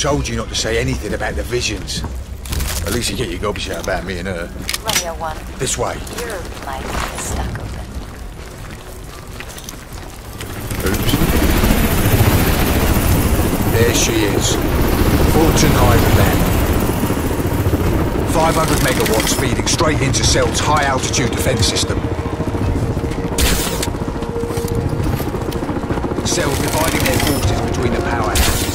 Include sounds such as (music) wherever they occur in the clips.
told you not to say anything about the visions. At least you get your gobs out about me and her. Romeo 1. This way. Your is stuck open. Oops. There she is. Fulton Dam. 500 megawatts feeding straight into Cell's high-altitude defense system. Cell's dividing their forces between the powerhouses.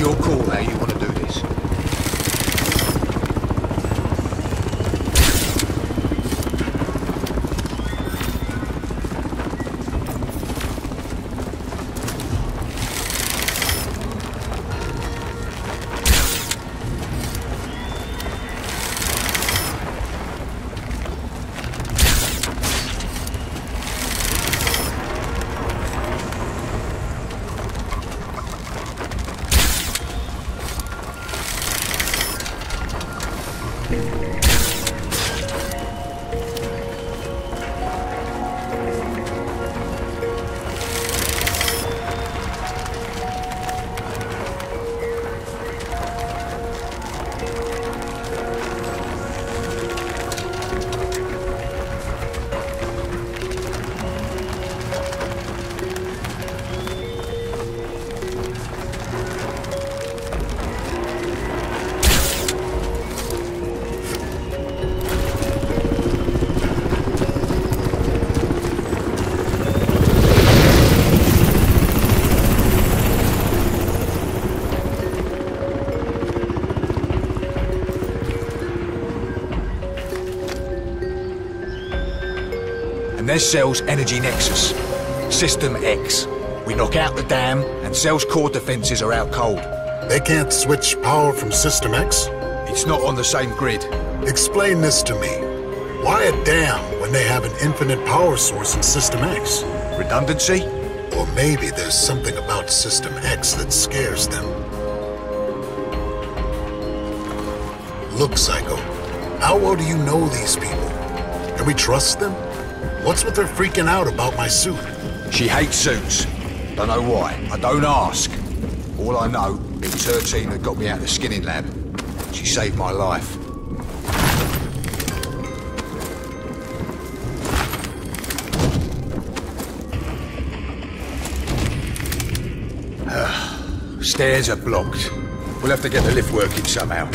Your call how you want to do this. There's Cell's energy nexus. System X. We knock out the dam, and Cell's core defenses are out cold. They can't switch power from System X? It's not on the same grid. Explain this to me. Why a dam when they have an infinite power source in System X? Redundancy? Or maybe there's something about System X that scares them. Look, Psycho, how well do you know these people? Can we trust them? What's with her freaking out about my suit? She hates suits. Don't know why. I don't ask. All I know, it was her team that got me out of the skinning lab. She saved my life. (sighs) Stairs are blocked. We'll have to get the lift working somehow.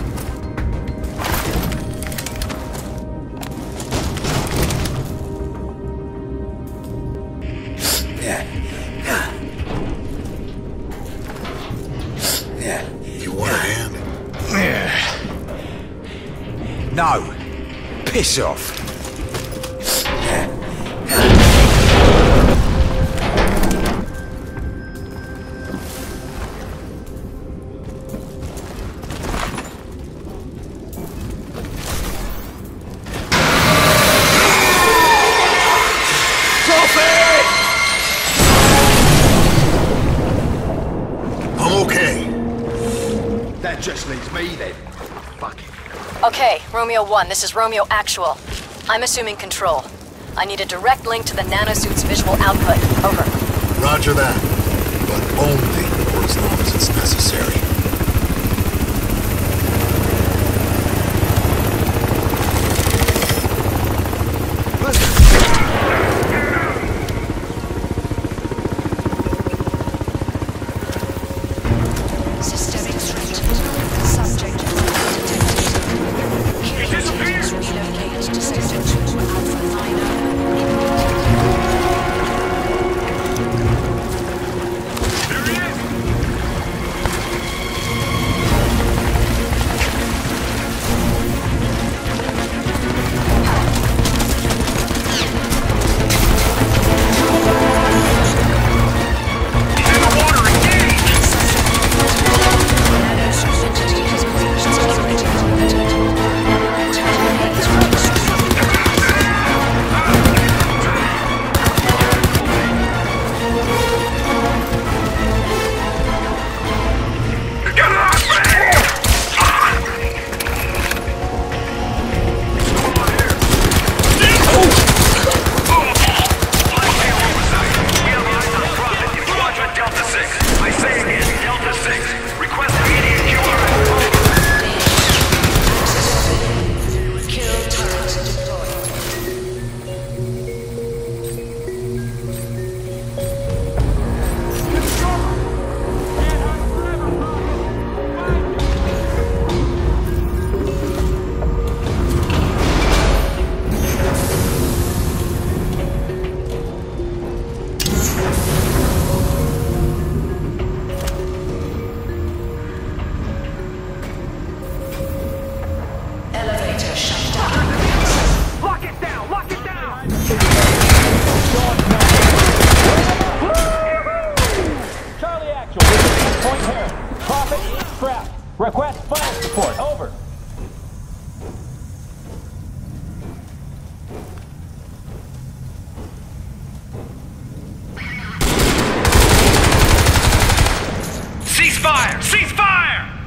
You want a hand? No. Piss off. That me then. Fuck it. Okay, Romeo 1, this is Romeo Actual. I'm assuming control. I need a direct link to the nanosuit's visual output. Over. Roger that. But only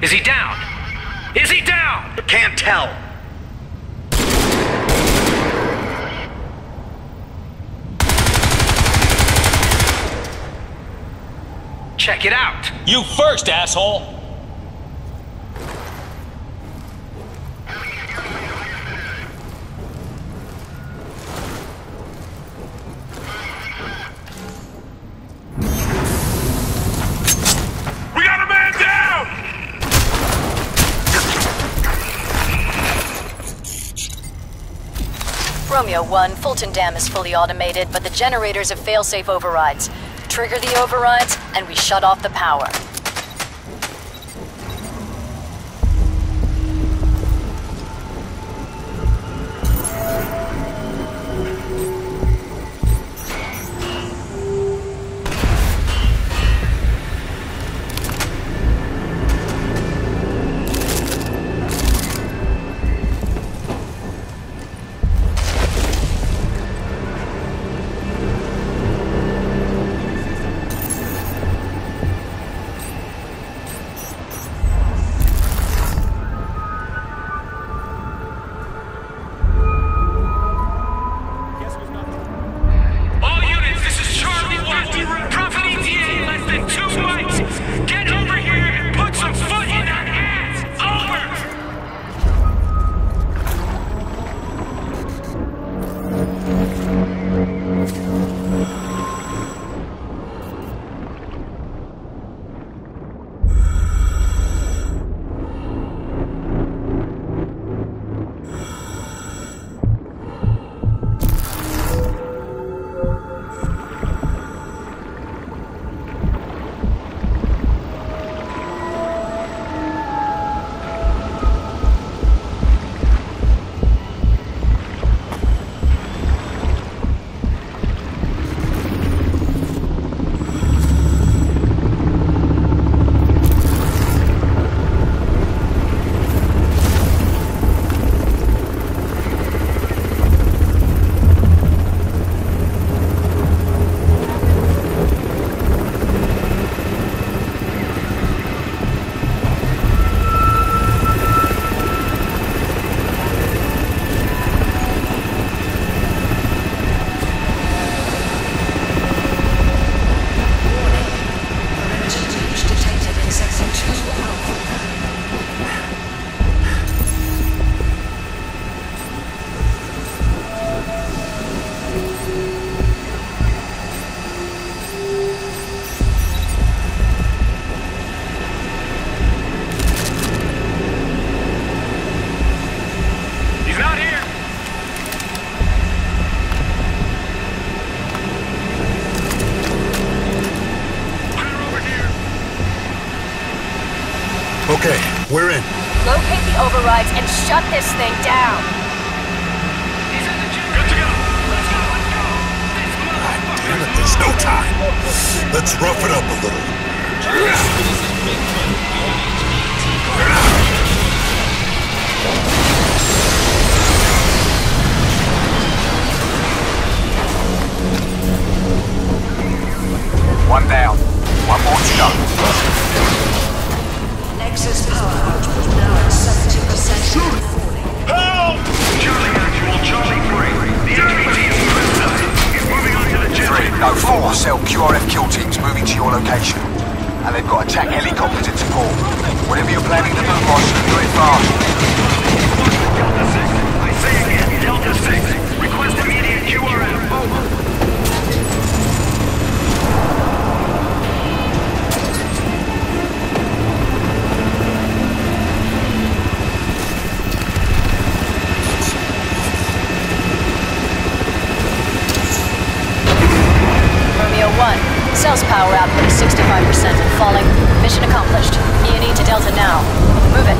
Is he down? Is he down? Can't tell. Check it out. You first, asshole! Romeo 1, Fulton Dam is fully automated, but the generators have failsafe overrides. Trigger the overrides, and we shut off the power. And shut this thing down! He's in the gym. Good to go. Let's go. Let's go. This motherfucker. Damn it, there's no time. Let's rough it up a little. One down. One more to go. Nexus power output now at 70% and falling. Charlie Actual, Charlie 3. The HVT is criticized. Moving on to the gym. Three, no, four cell QRF kill teams moving to your location. And they've got attack helicopters in support. Whatever you're planning to do, boss, do it fast. 65% and falling. Mission accomplished. E&E to Delta now. Move it.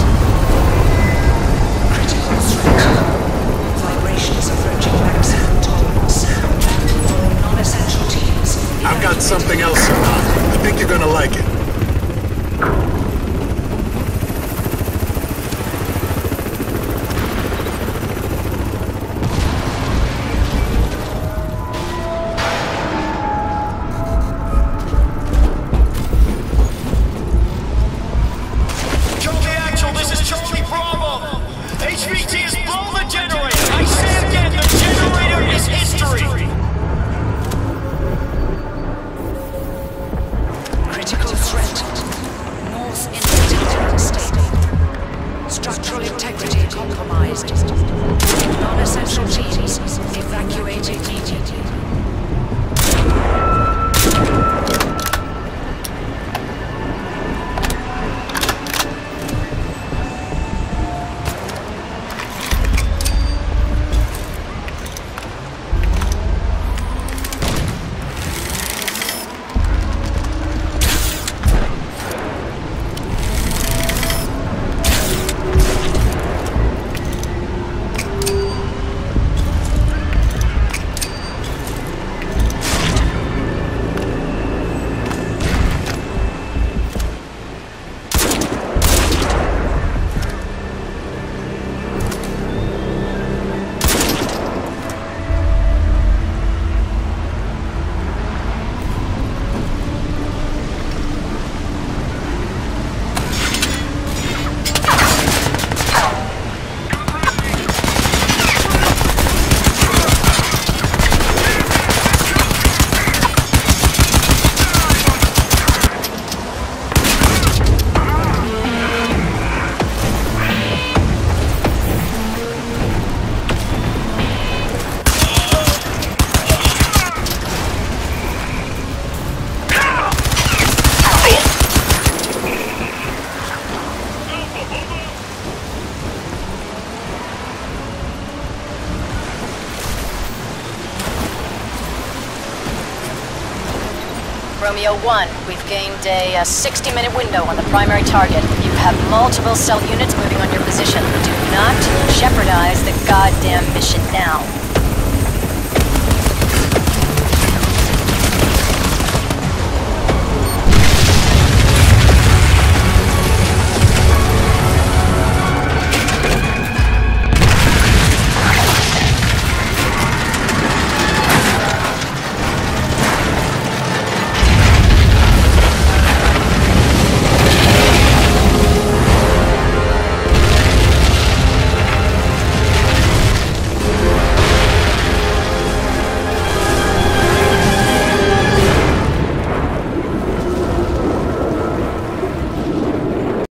Critical threat. Vibrations approaching maximum tolerance. All non-essential teams. I've got something else in mind. I think you're gonna like it. Romeo 1, we've gained a 60-minute window on the primary target. You have multiple cell units moving on your position. Do not jeopardize the goddamn mission now.